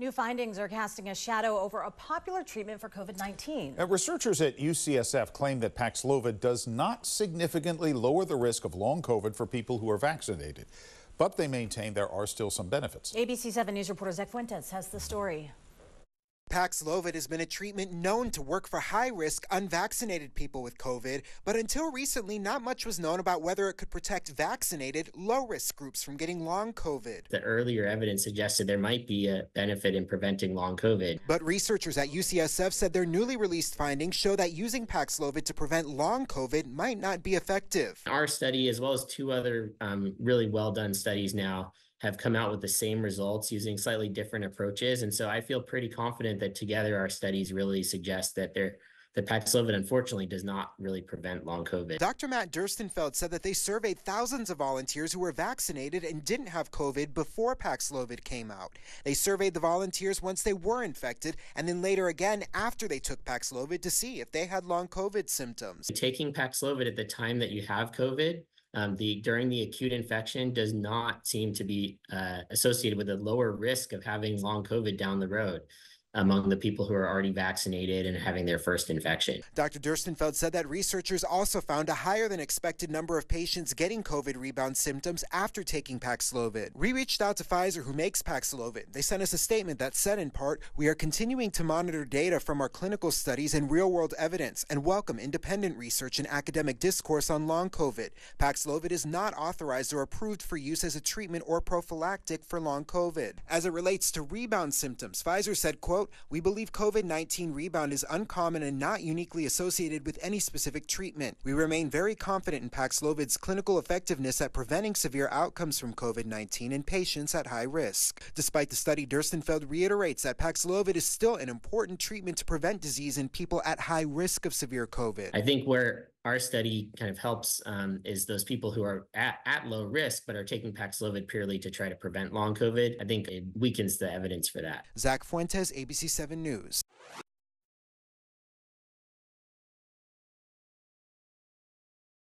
New findings are casting a shadow over a popular treatment for COVID 19. Uh, researchers at UCSF claim that Paxlovid does not significantly lower the risk of long COVID for people who are vaccinated, but they maintain there are still some benefits. ABC 7 News reporter Zach Fuentes has the story. Paxlovid has been a treatment known to work for high risk, unvaccinated people with COVID, but until recently, not much was known about whether it could protect vaccinated, low risk groups from getting long COVID. The earlier evidence suggested there might be a benefit in preventing long COVID. But researchers at UCSF said their newly released findings show that using Paxlovid to prevent long COVID might not be effective. Our study, as well as two other um, really well done studies now, have come out with the same results using slightly different approaches. And so I feel pretty confident that together our studies really suggest that they're that Paxlovid unfortunately does not really prevent long COVID. Dr. Matt Durstenfeld said that they surveyed thousands of volunteers who were vaccinated and didn't have COVID before Paxlovid came out. They surveyed the volunteers once they were infected and then later again after they took Paxlovid to see if they had long COVID symptoms. Taking Paxlovid at the time that you have COVID um, the during the acute infection does not seem to be uh, associated with a lower risk of having long COVID down the road among the people who are already vaccinated and having their first infection. Dr. Durstenfeld said that researchers also found a higher than expected number of patients getting COVID rebound symptoms after taking Paxlovid. We reached out to Pfizer, who makes Paxlovid. They sent us a statement that said, in part, we are continuing to monitor data from our clinical studies and real world evidence and welcome independent research and academic discourse on long COVID. Paxlovid is not authorized or approved for use as a treatment or prophylactic for long COVID. As it relates to rebound symptoms, Pfizer said, quote, quote, we believe COVID 19 rebound is uncommon and not uniquely associated with any specific treatment. We remain very confident in Paxlovid's clinical effectiveness at preventing severe outcomes from COVID 19 in patients at high risk. Despite the study, Durstenfeld reiterates that Paxlovid is still an important treatment to prevent disease in people at high risk of severe COVID. I think where our study kind of helps um, is those people who are at, at low risk but are taking Paxlovid purely to try to prevent long COVID. I think it weakens the evidence for that. Zach Fuentes, ABC 7 News.